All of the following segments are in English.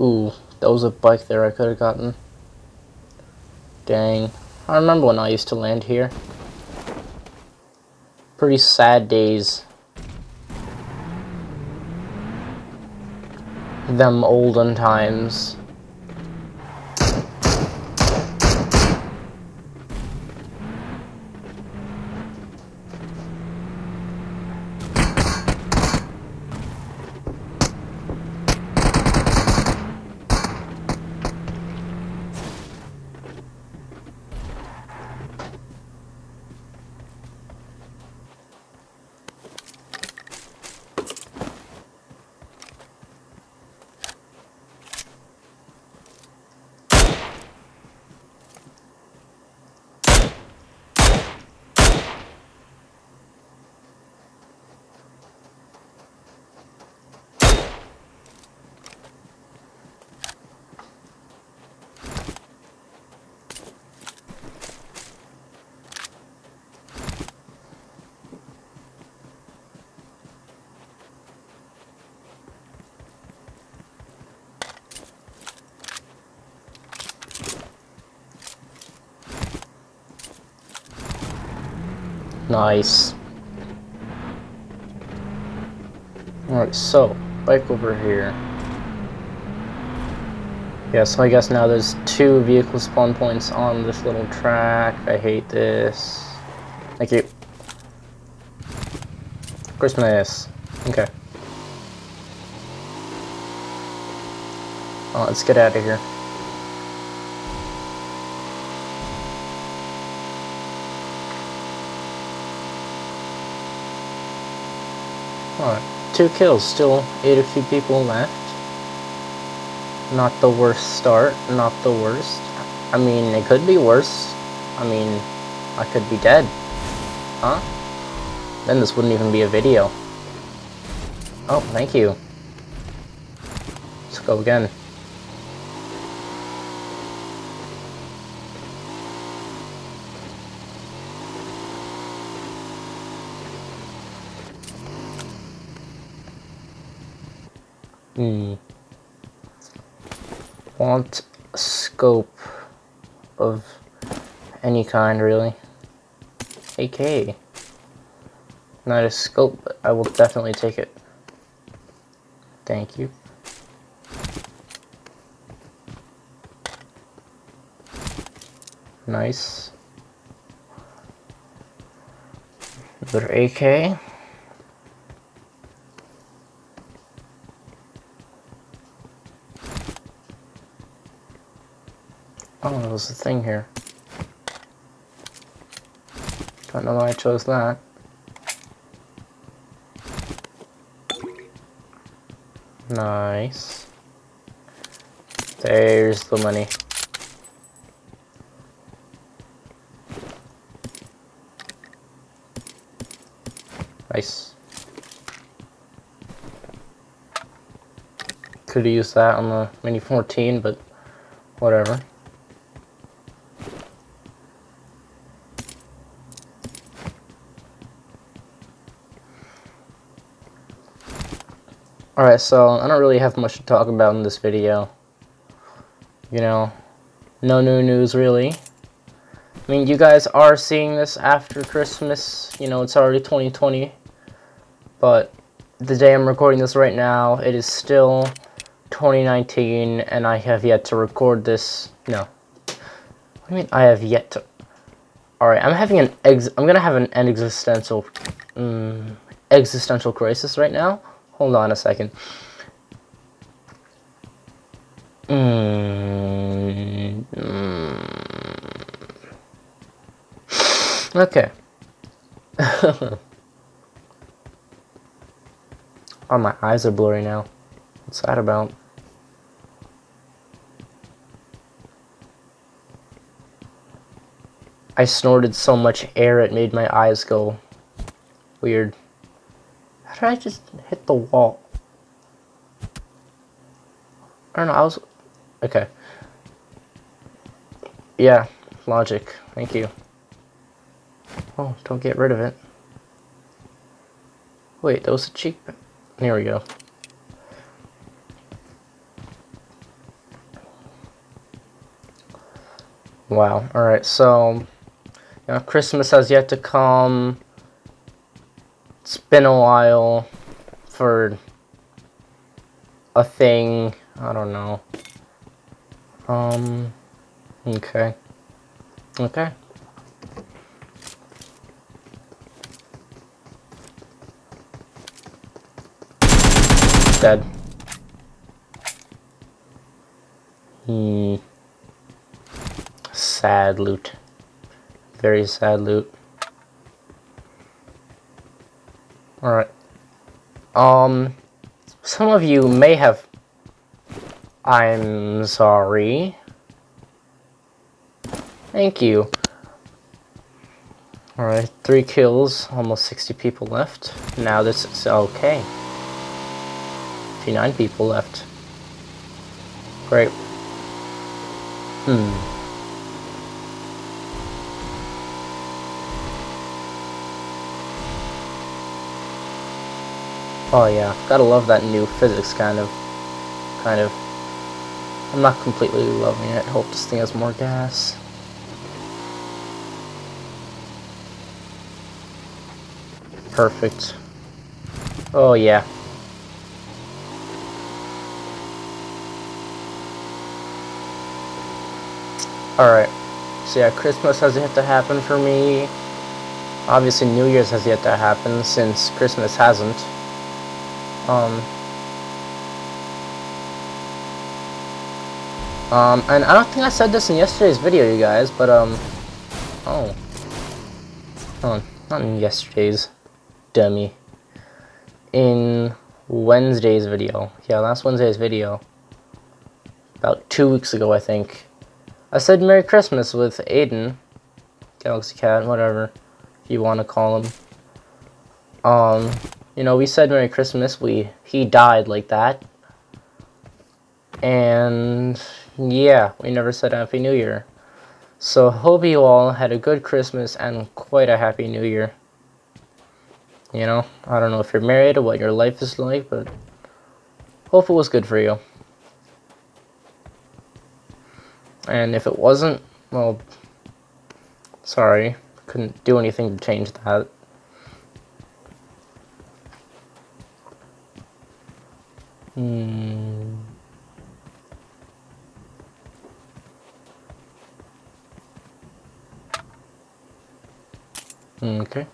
Ooh, that was a bike there I could have gotten. Dang. I remember when I used to land here. Pretty sad days. Them olden times. Nice. Alright, so, bike over here. Yeah, so I guess now there's two vehicle spawn points on this little track. I hate this. Thank you. Christmas. Okay. Let's get out of here. Alright, two kills, still 82 people left. Not the worst start, not the worst. I mean, it could be worse. I mean, I could be dead. Huh? Then this wouldn't even be a video. Oh, thank you. Let's go again. Hmm. Want scope of any kind, really. AK. Not a scope, but I will definitely take it. Thank you. Nice. Another AK. Oh, there was a thing here. Don't know why I chose that. Nice. There's the money. Nice. Could have used that on the Mini 14, but whatever. Alright, so I don't really have much to talk about in this video. You know, no new news really. I mean, you guys are seeing this after Christmas. You know, it's already 2020. But the day I'm recording this right now, it is still 2019, and I have yet to record this. No. What do you mean I have yet to... Alright, I'm having an ex... I'm gonna have an, an existential... Um, existential crisis right now. Hold on a second. Mm. Okay. oh, my eyes are blurry now. What's that about? I snorted so much air it made my eyes go weird. How did I just hit the wall? I don't know, I was... Okay. Yeah, logic. Thank you. Oh, don't get rid of it. Wait, that was a cheap... Here we go. Wow, alright, so... You know, Christmas has yet to come. It's been a while for a thing. I don't know. Um, okay. Okay. Dead. Hmm. Sad loot. Very sad loot. Alright. Um, some of you may have... I'm sorry. Thank you. Alright, three kills, almost 60 people left. Now this is okay. 59 people left. Great. Hmm. Oh yeah, gotta love that new physics kind of, kind of. I'm not completely loving it. Hope this thing has more gas. Perfect. Oh yeah. Alright. So yeah, Christmas has yet to happen for me. Obviously New Year's has yet to happen since Christmas hasn't. Um, um, and I don't think I said this in yesterday's video, you guys, but, um, oh. Oh, not in yesterday's, dummy. In Wednesday's video. Yeah, last Wednesday's video. About two weeks ago, I think. I said Merry Christmas with Aiden. Galaxy Cat, whatever you want to call him. Um, you know, we said Merry Christmas. We He died like that. And, yeah, we never said Happy New Year. So, hope you all had a good Christmas and quite a Happy New Year. You know, I don't know if you're married or what your life is like, but hope it was good for you. And if it wasn't, well, sorry, couldn't do anything to change that. Hmm. Okay.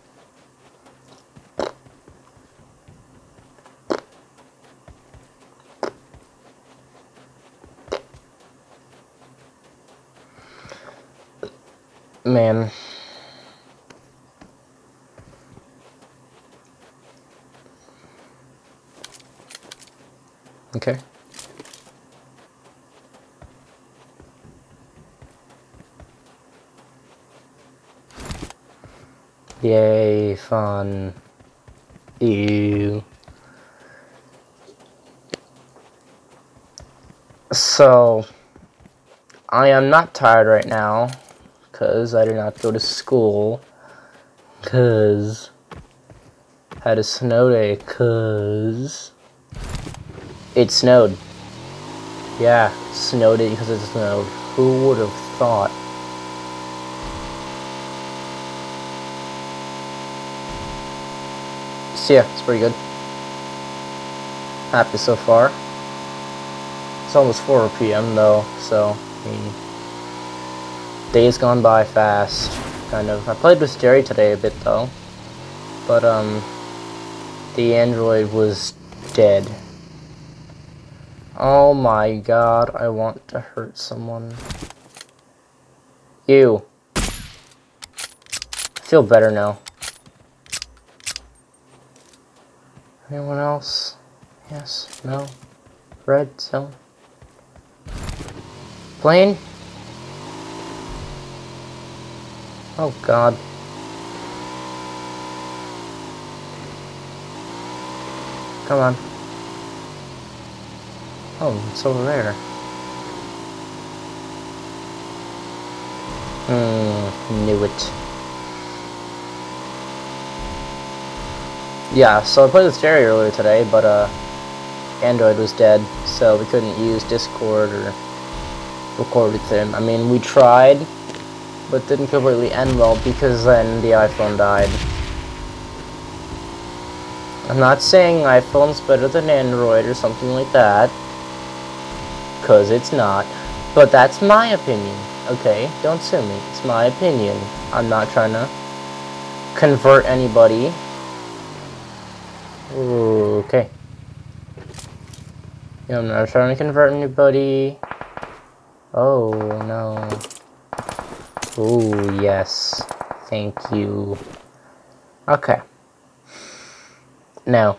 man. Okay. Yay, fun. Ew. So, I am not tired right now because I did not go to school, because had a snow day, because it snowed. Yeah, snowed it because it snowed. Who would have thought? So yeah, it's pretty good. Happy so far. It's almost 4 p.m. though, so I mean, days gone by fast, kind of. I played with Jerry today a bit though, but um, the android was dead. Oh my god, I want to hurt someone. You. Feel better now. Anyone else? Yes? No? Red zone? Plane? Oh god. Come on. Oh, it's over there. Hmm, knew it. Yeah, so I played with Jerry earlier today, but uh, Android was dead, so we couldn't use Discord or record with him. I mean, we tried, but didn't completely end well because then the iPhone died. I'm not saying iPhone's better than Android or something like that, because it's not, but that's my opinion, okay? Don't sue me, it's my opinion. I'm not trying to convert anybody. Okay. I'm not trying to convert anybody. Oh, no. Oh, yes. Thank you. Okay. No.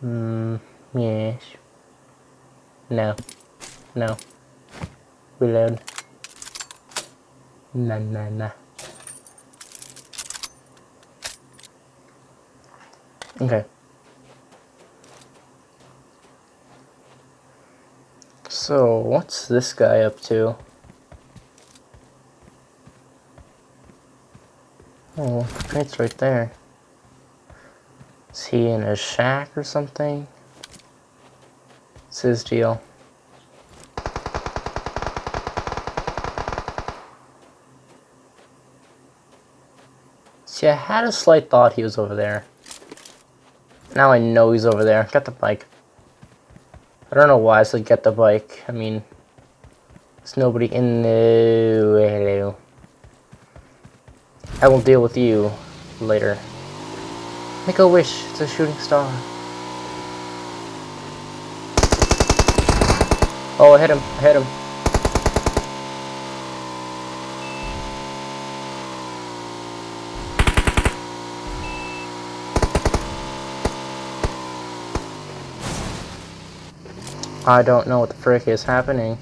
Hmm, yes. No. No. Reload. Nah, nah, nah. Okay. So, what's this guy up to? Oh, it's right there. Is he in a shack or something? His deal. See, I had a slight thought he was over there. Now I know he's over there. Got the bike. I don't know why I said get the bike. I mean, there's nobody in the... I will deal with you later. Make a wish. It's a shooting star. Oh, I hit him. I hit him. I don't know what the frick is happening.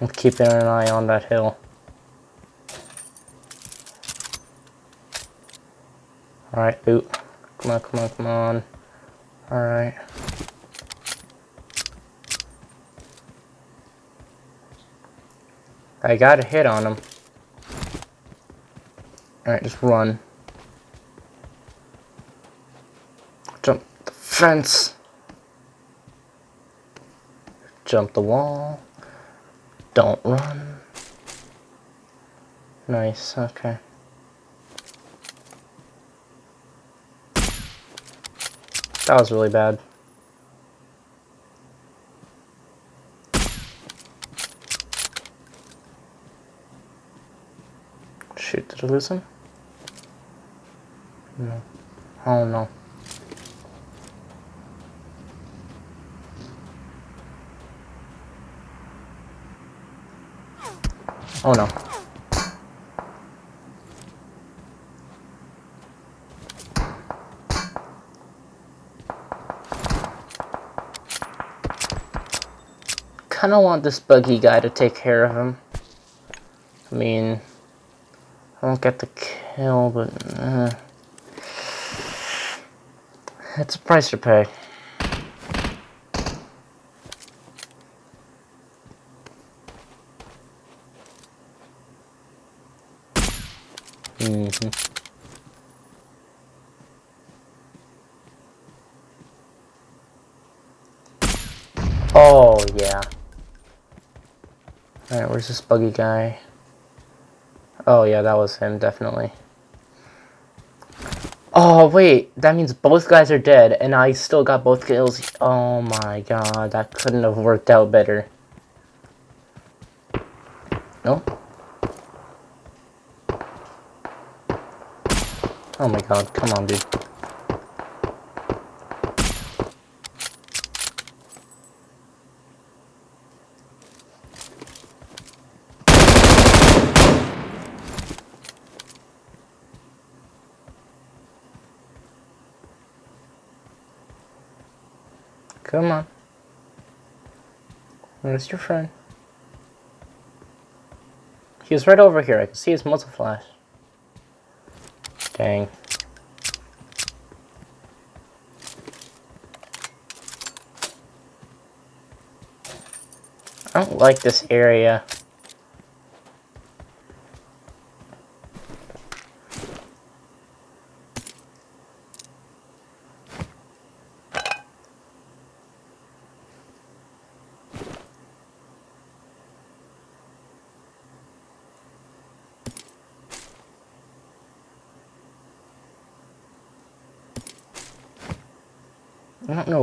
I'm keeping an eye on that hill. Alright, boot. Come on, come on, come on. Alright. I got a hit on him. Alright, just run. Jump the fence. Jump the wall. Don't run. Nice, okay. That was really bad. Shoot, did I lose him? No. Oh no. Oh no. Kinda want this buggy guy to take care of him. I mean, I don't get the kill, but uh, it's a price to pay. Oh, yeah. Alright, where's this buggy guy? Oh, yeah, that was him, definitely. Oh, wait, that means both guys are dead, and I still got both kills. Oh my god, that couldn't have worked out better. No? Oh my god, come on, dude. Come on. Where's your friend? He's right over here. I can see his muzzle flash. Dang. I don't like this area.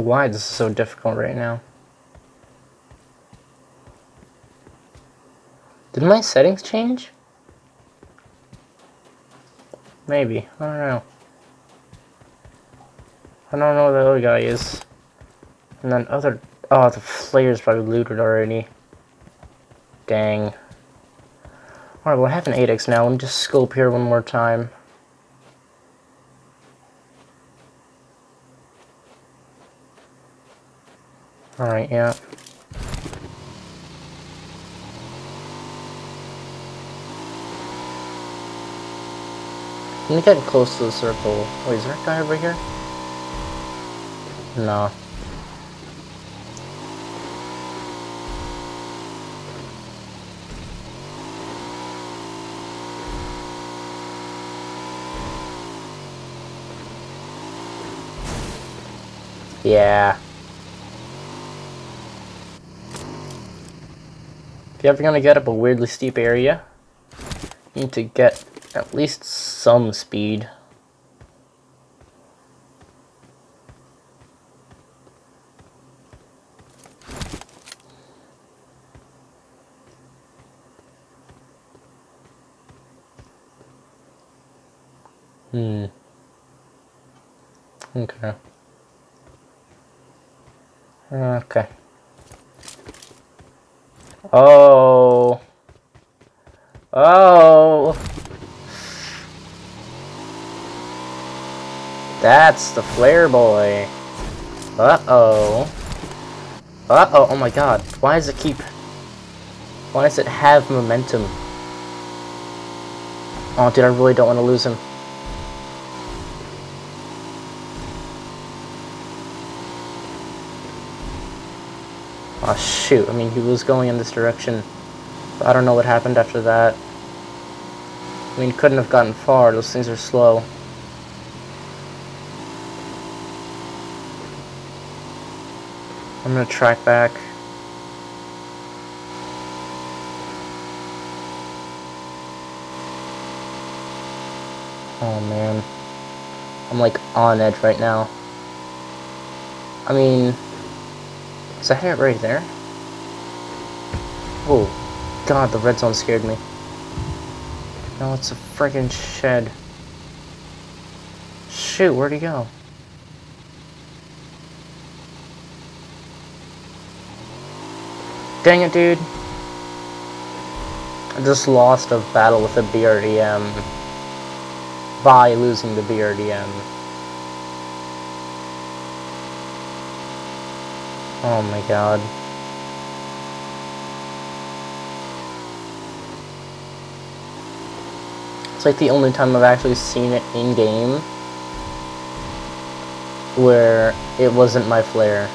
Why this is so difficult right now. Did my settings change? Maybe. I don't know. I don't know what the other guy is. And then other... Oh, the flare's probably looted already. Dang. Alright, well I have an 8x now. Let me just scope here one more time. Alright, yeah. I'm getting close to the circle. Wait, is there a guy over here? No. Yeah. You're ever gonna get up a weirdly steep area, you need to get at least some speed. Hmm. Okay. Okay. Oh. Oh. That's the flare boy. Uh-oh. Uh-oh, oh my god. Why does it keep... Why does it have momentum? Oh, dude, I really don't want to lose him. Oh shoot, I mean he was going in this direction. I don't know what happened after that. I mean, couldn't have gotten far, those things are slow. I'm gonna track back. Oh man. I'm like on edge right now. I mean, is that it right there? Oh, God, the red zone scared me. No, it's a friggin' shed. Shoot, where'd he go? Dang it, dude. I just lost a battle with a BRDM by losing the BRDM. Oh my god. It's like the only time I've actually seen it in-game where it wasn't my flare.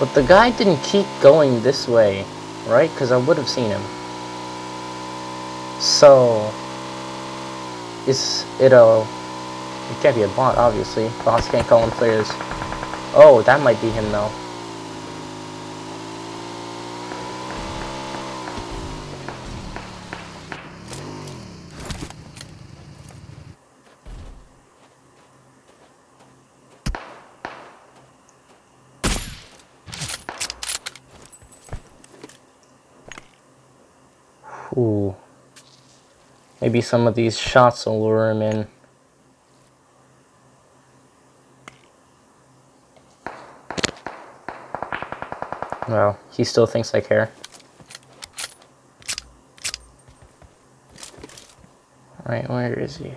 But the guy didn't keep going this way, right? Because I would have seen him. So, is it a... It can't be a bot, obviously. Bots can't call him players. Oh, that might be him, though. Ooh. Maybe some of these shots will lure him in. Well, he still thinks I care. Alright, where is he?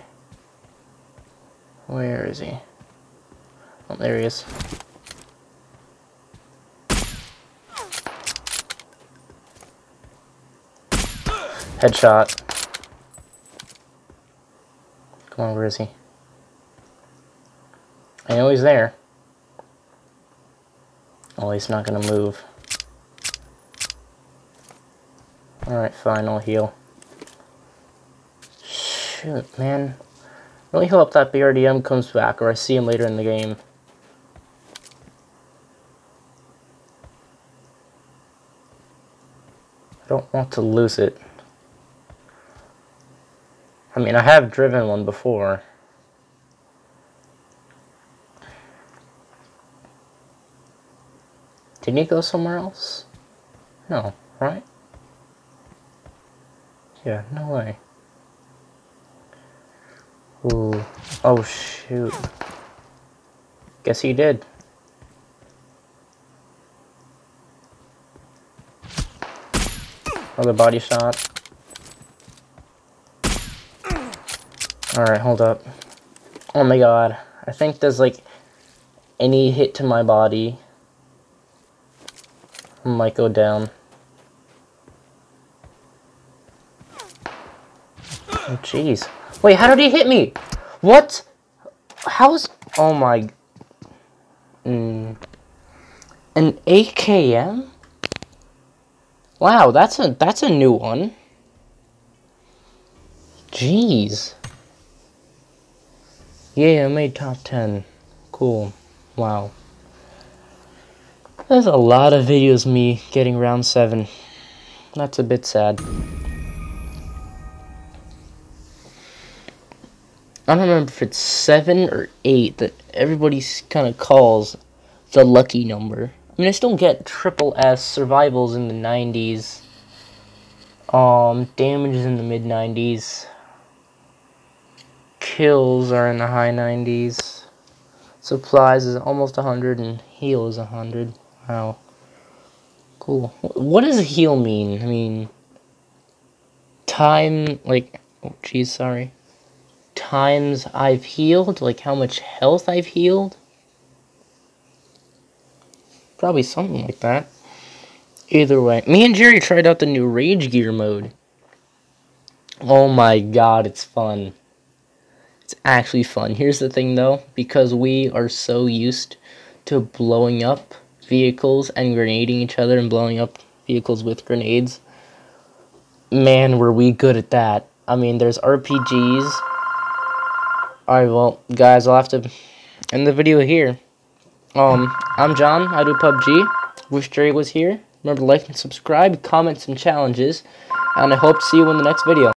Where is he? Oh, there he is. Headshot. Come on, where is he? I know he's there. Oh, he's not gonna move. Alright, fine, I'll heal. Shoot, man. Really hope that BRDM comes back, or I see him later in the game. I don't want to lose it. I mean, I have driven one before. Didn't he go somewhere else? No, right? Yeah, no way. Ooh. Oh, shoot. Guess he did. Another body shot. Alright, hold up. Oh my god. I think there's like any hit to my body I might go down. Oh jeez. Wait, how did he hit me? What? How's... Oh my... Mm. An AKM? Wow, that's a that's a new one. Jeez. Yeah, I made top 10. Cool. Wow. There's a lot of videos me getting round 7. That's a bit sad. I don't remember if it's 7 or 8 that everybody kind of calls the lucky number. I mean, I still get triple S survivals in the 90s. Um, damages in the mid 90s. Kills are in the high 90s. Supplies is almost 100 and heal is 100. Wow. Cool. What does heal mean? I mean, time, like, oh, geez, sorry. Times I've healed? Like, how much health I've healed? Probably something like that. Either way. Me and Jerry tried out the new Rage Gear mode. Oh my god, it's fun. It's actually fun. Here's the thing though, because we are so used to blowing up vehicles and grenading each other and blowing up vehicles with grenades. Man, were we good at that. I mean, there's RPGs. Alright, well, guys, I'll have to end the video here. Um, I'm John. I do PUBG. Wish Jerry was here. Remember to like and subscribe, comment some challenges. And I hope to see you in the next video.